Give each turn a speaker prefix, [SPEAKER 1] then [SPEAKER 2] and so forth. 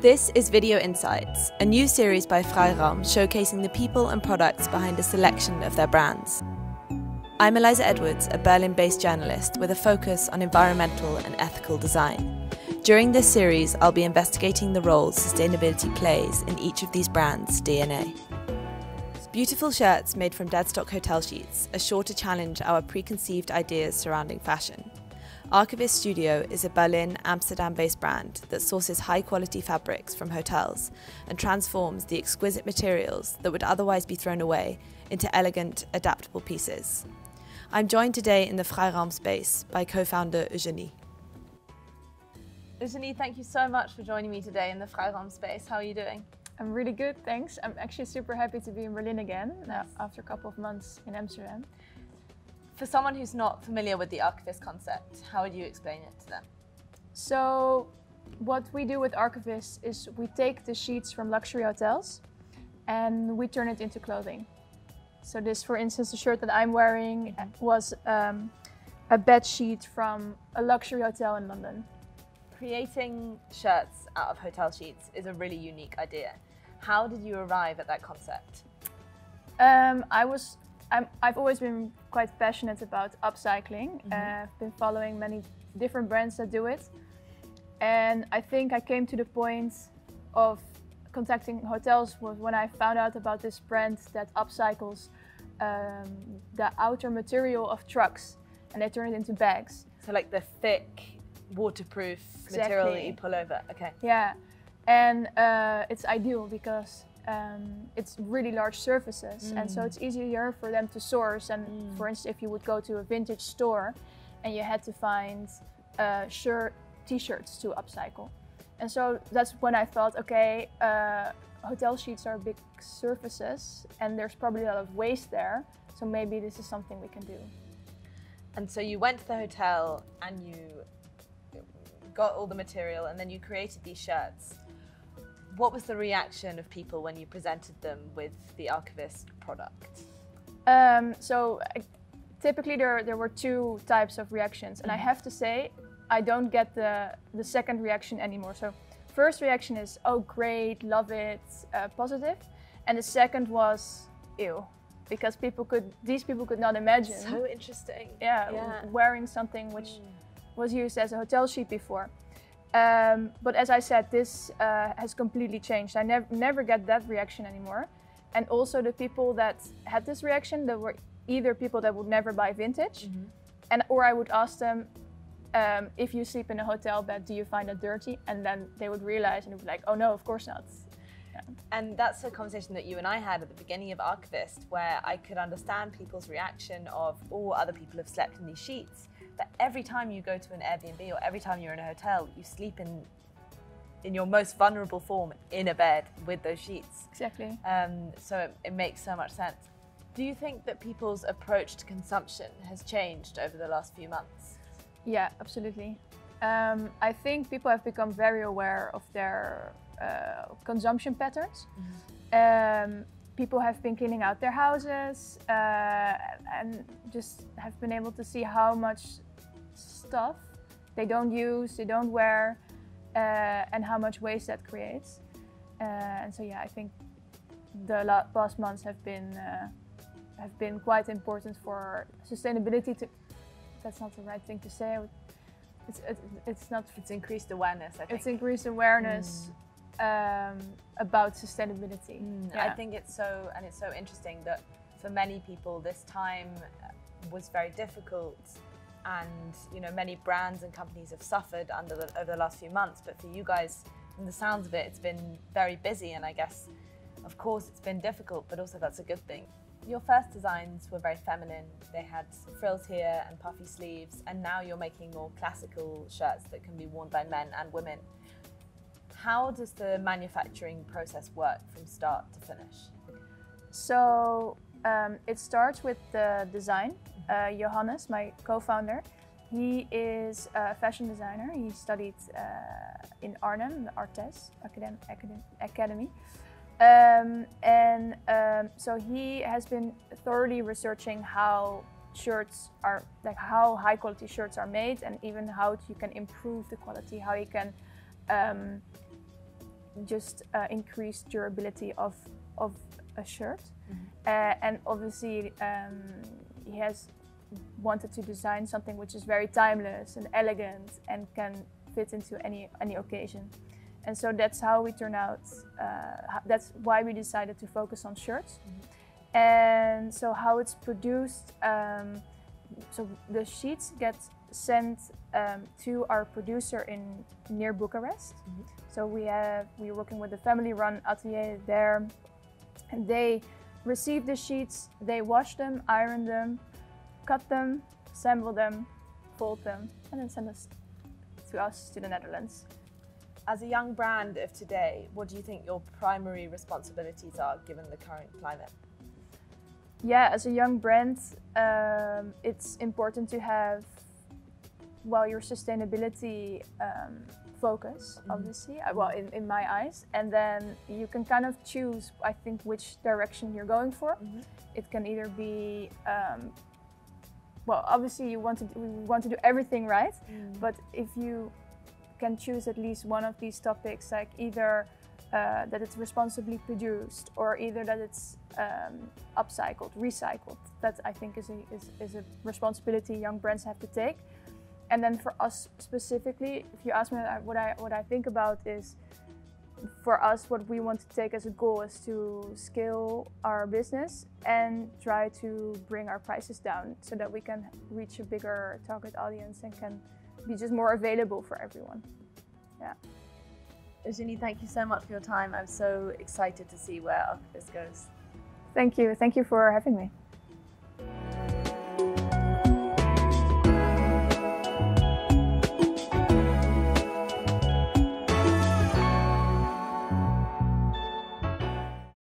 [SPEAKER 1] This is Video Insides, a new series by Freiraum showcasing the people and products behind a selection of their brands. I'm Eliza Edwards, a Berlin based journalist with a focus on environmental and ethical design. During this series, I'll be investigating the roles sustainability plays in each of these brands' DNA. Beautiful shirts made from deadstock hotel sheets are sure to challenge our preconceived ideas surrounding fashion. Archivist Studio is a Berlin, Amsterdam based brand that sources high quality fabrics from hotels and transforms the exquisite materials that would otherwise be thrown away into elegant, adaptable pieces. I'm joined today in the Freiraum space by co founder Eugenie. Eugenie, thank you so much for joining me today in the Freiraum space. How are you doing?
[SPEAKER 2] I'm really good, thanks. I'm actually super happy to be in Berlin again uh, after a couple of months in Amsterdam.
[SPEAKER 1] For someone who's not familiar with the Archivist concept, how would you explain it to them?
[SPEAKER 2] So, what we do with Archivist is we take the sheets from luxury hotels and we turn it into clothing. So this, for instance, the shirt that I'm wearing was um, a bed sheet from a luxury hotel in London.
[SPEAKER 1] Creating shirts out of hotel sheets is a really unique idea. How did you arrive at that concept?
[SPEAKER 2] Um, I was i have always been quite passionate about upcycling. Mm -hmm. uh, I've been following many different brands that do it. And I think I came to the point of contacting hotels was when I found out about this brand that upcycles um, the outer material of trucks and they turn it into bags.
[SPEAKER 1] So like the thick, waterproof exactly. material that you pull over. Okay.
[SPEAKER 2] Yeah, and uh, it's ideal because um, it's really large surfaces mm. and so mm. it's easier for them to source and mm. for instance if you would go to a vintage store and you had to find uh, shirt t-shirts to upcycle and so that's when I thought okay uh, hotel sheets are big surfaces and there's probably a lot of waste there so maybe this is something we can do
[SPEAKER 1] and so you went to the hotel and you got all the material and then you created these shirts what was the reaction of people when you presented them with the Archivist product?
[SPEAKER 2] Um, so typically there, there were two types of reactions and mm -hmm. I mm-hmm. have to say I don't get the, the second reaction anymore. So first reaction is, oh great, love it, uh, positive. And the second was, ew, because people could, these people could not imagine.
[SPEAKER 1] So interesting.
[SPEAKER 2] Yeah, yeah. wearing something which mm. was used as a hotel sheet before. Um, but as I said, this uh, has completely changed. I never never get that reaction anymore. And also the people that had this reaction, that were either people that would never buy vintage, mm -hmm. and or I would ask them, um, if you sleep in a hotel bed, do you find it dirty? And then they would realize and would be like, oh no, of course not.
[SPEAKER 1] Yeah. And that's a conversation that you and I had at the beginning of Archivist, where I could understand people's reaction of, oh, other people have slept in these sheets. But every time you go to an Airbnb or every time you're in a hotel, you sleep in in your most vulnerable form in a bed with those sheets.
[SPEAKER 2] Exactly.
[SPEAKER 1] Um, so it, it makes so much sense. Do you think that people's approach to consumption has changed over the last few months?
[SPEAKER 2] Yeah, absolutely. Um, I think people have become very aware of their uh, consumption patterns. Mm -hmm. um, people have been cleaning out their houses uh, and just have been able to see how much stuff they don't use, they don't wear, uh, and how much waste that creates. Uh, and so, yeah, I think the past months have been uh, have been quite important for sustainability. To that's not the right thing to say. It's, it's, it's not.
[SPEAKER 1] It's increased awareness. I think
[SPEAKER 2] it's increased awareness. Mm um, about sustainability.
[SPEAKER 1] Mm, yeah. I think it's so, and it's so interesting that for many people this time was very difficult and you know many brands and companies have suffered under the, over the last few months but for you guys from the sounds of it it's been very busy and I guess of course it's been difficult but also that's a good thing. Your first designs were very feminine. They had frills here and puffy sleeves and now you're making more classical shirts that can be worn by men and women. How does the manufacturing process work from start to finish?
[SPEAKER 2] So um, it starts with the design. Uh, Johannes, my co-founder, he is a fashion designer. He studied uh, in Arnhem, the ArtEZ Academ Academ Academy. Um, and um, so he has been thoroughly researching how shirts are, like how high quality shirts are made and even how you can improve the quality, how you can um, just uh, increased durability of of a shirt. Uh, and obviously, um, he has wanted to design something which is very timeless and elegant and can fit into any any occasion. And so that's how we turn out. Uh, that's why we decided to focus on shirts. And so how it's produced. Um, so the sheets get sent um, to our producer in near Bucharest. So we have we're working with a family-run atelier there, they receive the sheets, they wash them, iron them, cut them, assemble them, fold them, and then send us to us to the Netherlands.
[SPEAKER 1] As a young brand of today, what do you think your primary responsibilities are given the current climate?
[SPEAKER 2] Yeah, as a young brand, um, it's important to have well your sustainability um, focus, obviously. uh, Well, in, in my eyes, and then you can kind of choose. I think which direction you're going for. It can either be um, well, obviously you want to do, we want to do everything right, but if you can choose at least one of these topics, like either uh, that it's responsibly produced or either that it's um, upcycled, recycled, that I think is a, is, is a responsibility young brands have to take. And then for us specifically, if you ask me what I what I think about is for us what we want to take as a goal is to scale our business and try to bring our prices down so that we can reach a bigger target audience and can be just more available for everyone. Yeah.
[SPEAKER 1] Eugenie, thank you so much for your time. I'm so excited to see where this goes.
[SPEAKER 2] Thank you. Thank you for having me.